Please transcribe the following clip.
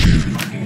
Shooting.